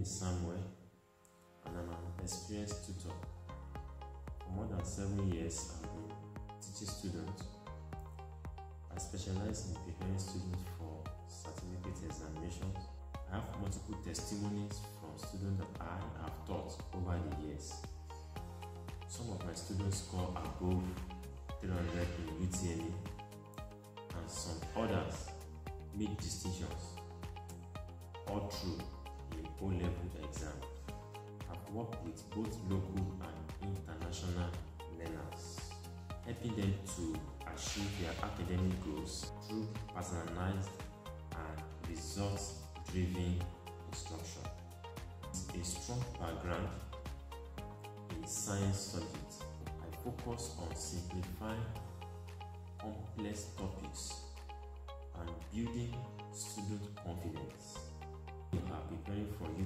is Samuel and I'm an experienced tutor. For more than seven years, I've been teaching students. I specialize in preparing students for certificate examinations. I have multiple testimonies from students that I have taught over the years. Some of my students score above 300 in UTME and some others meet distinctions all the O-level exam. I've worked with both local and international learners, helping them to achieve their academic goals through personalized and results-driven instruction. A strong background in science subjects, I focus on simplifying complex topics and building student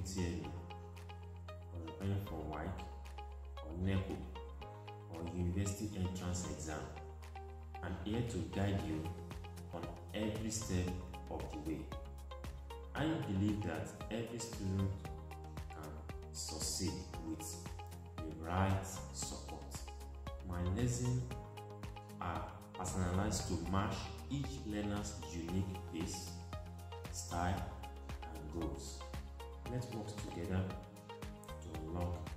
UTME, or for WAEC, or NECO, or University Entrance Exam. I'm here to guide you on every step of the way. I believe that every student can succeed with the right support. My lessons are personalized to match each learner's unique pace, style, and goals networks together to unlock